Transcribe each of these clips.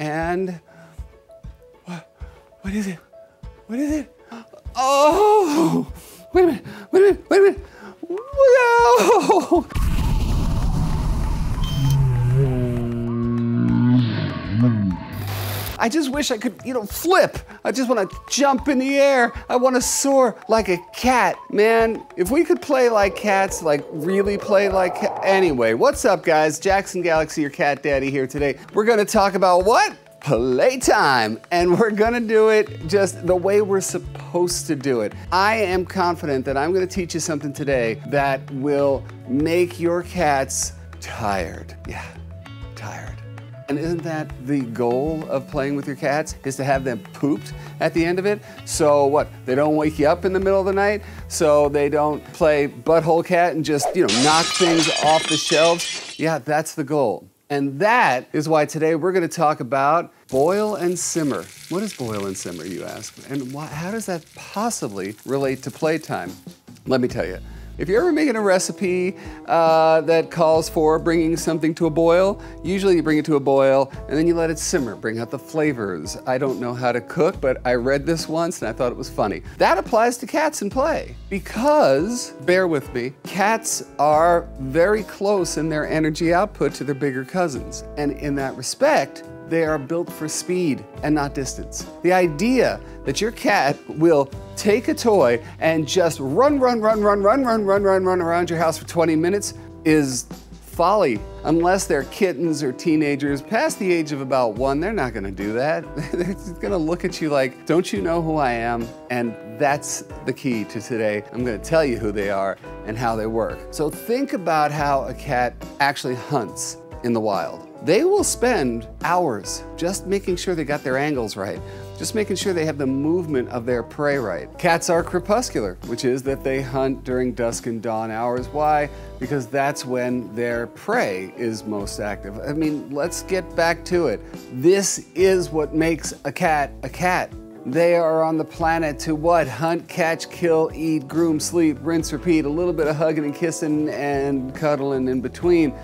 And what, what is it? What is it? Oh, wait a minute, wait a minute, wait a minute. Whoa! I just wish I could, you know, flip. I just want to jump in the air. I want to soar like a cat. Man, if we could play like cats, like really play like Anyway, what's up, guys? Jackson Galaxy, your cat daddy here today. We're going to talk about what? Playtime. And we're to do it just the way we're supposed to do it. I am confident that I'm to teach you something today that will make your cats tired. Yeah, tired. And isn't that the goal of playing with your cats? Is to have them pooped at the end of it? So what? They don't wake you up in the middle of the night? So they don't play butthole cat and just, you know, knock things off the shelves? Yeah, that's the goal. And that is why today we're going to talk about boil and simmer. What is boil and simmer, you ask? And how does that possibly relate to playtime? Let me tell you. If you're ever making a recipe uh, that calls for bringing something to a boil, usually you bring it to a boil and then you let it simmer, bring out the flavors. I don't know how to cook, but I read this once and I thought it was funny. That applies to cats in play because, bear with me, cats are very close in their energy output to their bigger cousins. And in that respect, they are built for speed and not distance. The idea that your cat will take a toy and just run, run, run, run, run, run, run, run, run around your house for 20 minutes is folly. Unless they're kittens or teenagers past the age of about one, they're not gonna do that. they're gonna look at you like, don't you know who I am? And that's the key to today. I'm gonna tell you who they are and how they work. So think about how a cat actually hunts in the wild. They will spend hours just making sure they got their angles right, just making sure they have the movement of their prey right. Cats are crepuscular, which is that they hunt during dusk and dawn hours. Why? Because that's when their prey is most active. I mean, let's get back to it. This is what makes a cat a cat. They are on the planet to what? Hunt, catch, kill, eat, groom, sleep, rinse, repeat, a little bit of hugging and kissing and cuddling in between.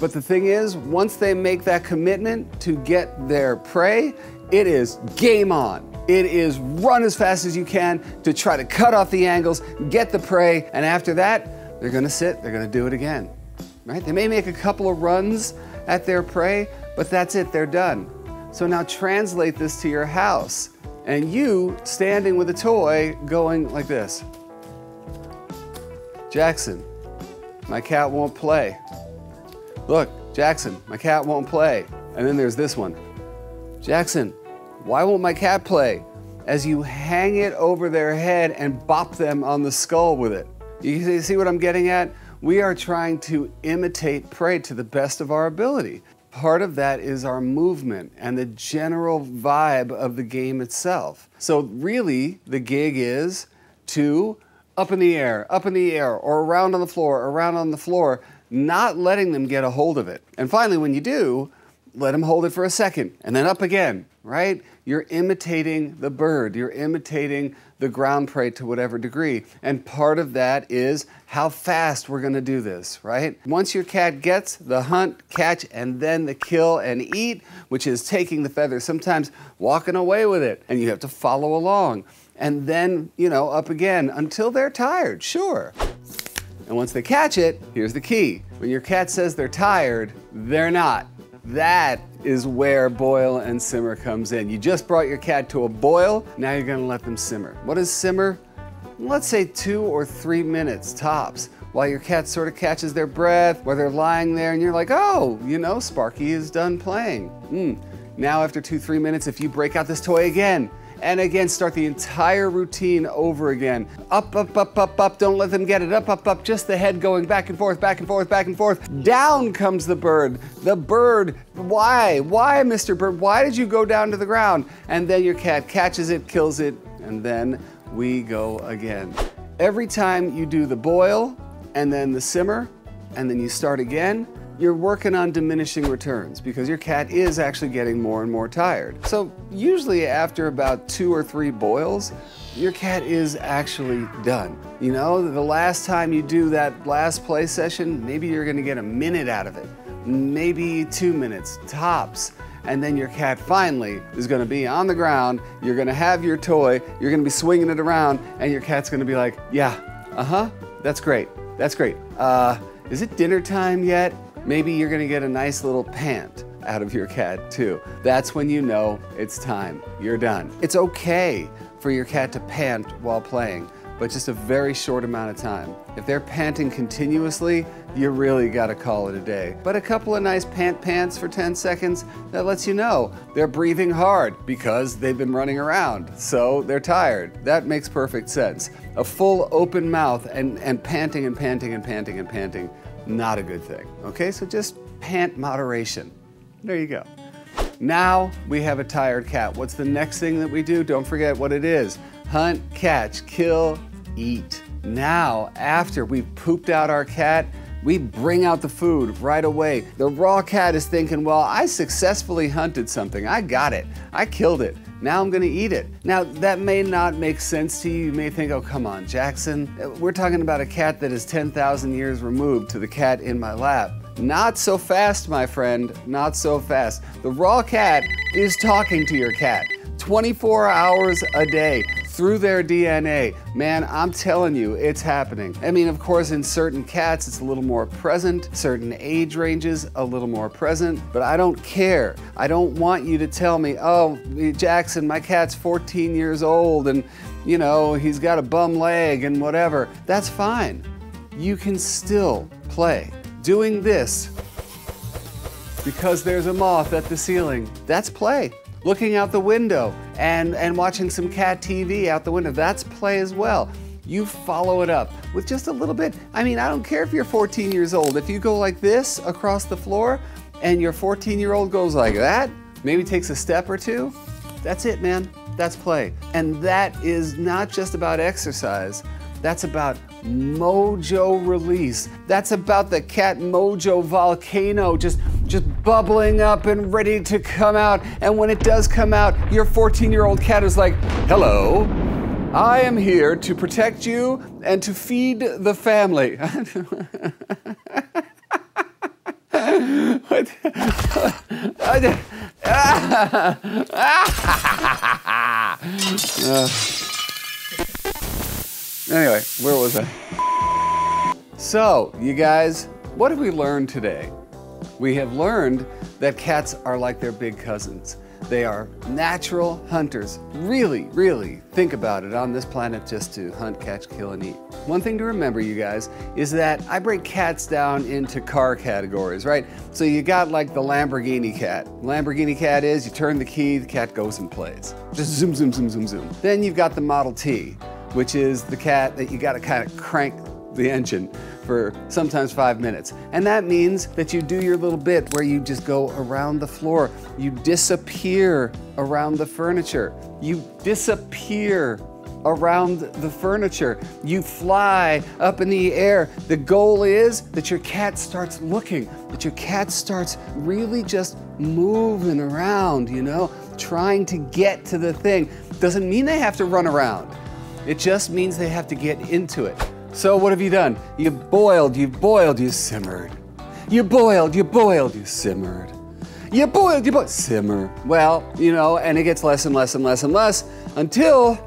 But the thing is, once they make that commitment to get their prey, it is game on. It is run as fast as you can to try to cut off the angles, get the prey, and after that, they're gonna sit, they're gonna do it again. Right? They may make a couple of runs at their prey, but that's it, they're done. So now translate this to your house, and you standing with a toy going like this Jackson, my cat won't play. Look, Jackson, my cat won't play. And then there's this one. Jackson, why won't my cat play? As you hang it over their head and bop them on the skull with it. You see what I'm getting at? We are trying to imitate prey to the best of our ability. Part of that is our movement and the general vibe of the game itself. So, really, the gig is to up in the air, up in the air, or around on the floor, around on the floor, not letting them get a hold of it. And finally, when you do, let them hold it for a second and then up again, right? You're imitating the bird, you're imitating the ground prey to whatever degree. And part of that is how fast we're gonna do this, right? Once your cat gets the hunt, catch, and then the kill and eat, which is taking the feather, sometimes walking away with it, and you have to follow along. And then, you know, up again until they're tired, sure. And once they catch it, here's the key. When your cat says they're tired, they're not. That is where boil and simmer comes in. You just brought your cat to a boil, now you're gonna let them simmer. What is simmer? Let's say two or three minutes tops while your cat sort of catches their breath, while they're lying there and you're like, oh, you know, Sparky is done playing. Mm. Now, after two, three minutes, if you break out this toy again, and again start the entire routine over again. Up, up, up, up, up, don't let them get it. Up, up, up, just the head going back and forth, back and forth, back and forth. Down comes the bird. The bird, why? Why, Mr. Bird? Why did you go down to the ground? And then your cat catches it, kills it, and then we go again. Every time you do the boil and then the simmer, and then you start again, you're working on diminishing returns because your cat is actually getting more and more tired. So usually after about two or three boils, your cat is actually done. You know, the last time you do that last play session, maybe you're gonna get a minute out of it, maybe two minutes, tops. and then your cat finally is gonna be on the ground. You're gonna have your toy, you're gonna be swinging it around, and your cat's gonna be like, yeah, uh huh, that's great, that's great. Uh, is it dinner time yet? Maybe you're gonna get a nice little pant out of your cat too. That's when you know it's time. You're done. It's okay for your cat to pant while playing, but just a very short amount of time. If they're panting continuously, you really gotta call it a day. But a couple of nice pant pants for 10 seconds, that lets you know they're breathing hard because they've been running around, so they're tired. That makes perfect sense. A full open mouth and, and panting and panting and panting and panting, not a good thing. Okay, so just pant moderation. There you go. Now we have a tired cat. What's the next thing that we do? Don't forget what it is. Hunt, catch, kill, eat. Now, after we've pooped out our cat, we bring out the food right away. The raw cat is thinking, well, I successfully hunted something. I got it. I killed it. Now I'm gonna eat it. Now, that may not make sense to you. You may think, oh, come on, Jackson. We're talking about a cat that is 10,000 years removed to the cat in my lap. Not so fast, my friend. Not so fast. The raw cat is talking to your cat 24 hours a day through their DNA. Man, I'm telling you, it's happening. I mean, of course, in certain cats, it's a little more present, certain age ranges, a little more present, but I don't care. I don't want you to tell me, oh, Jackson, my cat's 14 years old and, you know, he's got a bum leg and whatever. That's fine. You can still play doing this because there's a moth at the ceiling. That's play. Looking out the window and, and watching some cat TV out the window, that's play as well. You follow it up with just a little bit. I mean, I don't care if you're 14 years old. If you go like this across the floor and your 14 year old goes like that, maybe takes a step or two, that's it, man. That's play. And that is not just about exercise, that's about mojo release. That's about the cat mojo volcano just just bubbling up and ready to come out. And when it does come out, your 14-year-old cat is like, "Hello. I am here to protect you and to feed the family." Anyway, where was I? So, you guys, what have we learned today? We have learned that cats are like their big cousins. They are natural hunters. Really, really think about it on this planet just to hunt, catch, kill, and eat. One thing to remember, you guys, is that I break cats down into car categories, right? So you got like the Lamborghini cat. Lamborghini cat is you turn the key, the cat goes and plays. Just zoom, zoom, zoom, zoom, zoom. Then you've got the Model T which is the cat that you got to kind of crank the engine for sometimes five minutes. And that means that you do your little bit where you just go around the floor. You disappear around the furniture. You disappear around the furniture. You fly up in the air. The goal is that your cat starts looking, that your cat starts really just moving around, you know, trying to get to the thing. Doesn't mean they have to run around. It just means they have to get into it. So what have you done? You boiled, you boiled, you simmered. You boiled, you boiled, you simmered. You boiled, you boiled, simmer. Well, you know, and it gets less and less and less and less until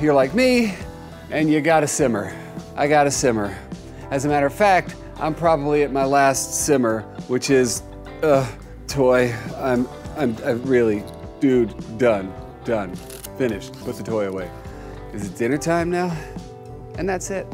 you're like me and you gotta simmer. I gotta simmer. As a matter of fact, I'm probably at my last simmer, which is, uh, toy. I'm, I'm, I'm really, dude, done, done, finished. Put the toy away. Is it dinner time now? And that's it.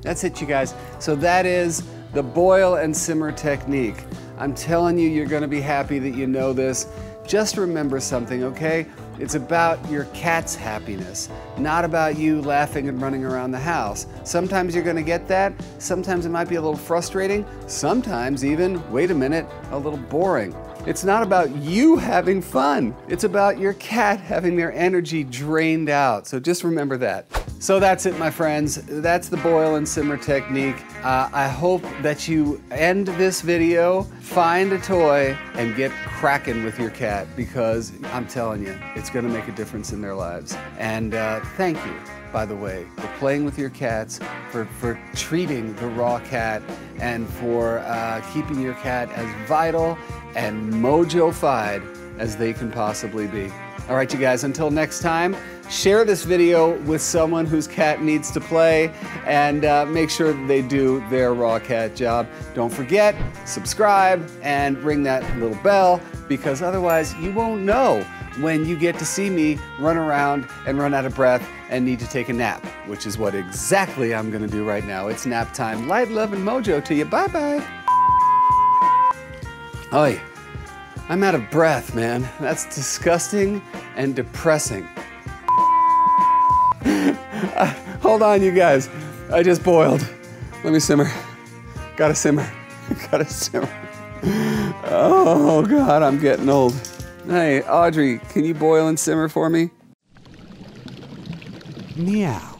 That's it, you guys. So that is the boil and simmer technique. I'm telling you, you're gonna be happy that you know this. Just remember something, okay? It's about your cat's happiness, not about you laughing and running around the house. Sometimes you're gonna get that. Sometimes it might be a little frustrating. Sometimes even, wait a minute, a little boring. It's not about you having fun. It's about your cat having their energy drained out. So just remember that. So that's it, my friends. That's the boil and simmer technique. Uh, I hope that you end this video, find a toy, and get cracking with your cat because I'm telling you, it's gonna make a difference in their lives. And uh, thank you, by the way, for playing with your cats, for, for treating the raw cat, and for uh, keeping your cat as vital and mojo-fied as they can possibly be. All right, you guys, until next time, share this video with someone whose cat needs to play and uh, make sure they do their raw cat job. Don't forget, subscribe and ring that little bell because otherwise you won't know when you get to see me run around and run out of breath and need to take a nap, which is what exactly I'm gonna do right now. It's nap time. Light, love, and mojo to you. Bye bye. Oi. I'm out of breath, man. That's disgusting and depressing. hold on, you guys. I just boiled. Let me simmer. Gotta simmer. Gotta simmer. Oh, God, I'm getting old. Hey, Audrey, can you boil and simmer for me? Meow.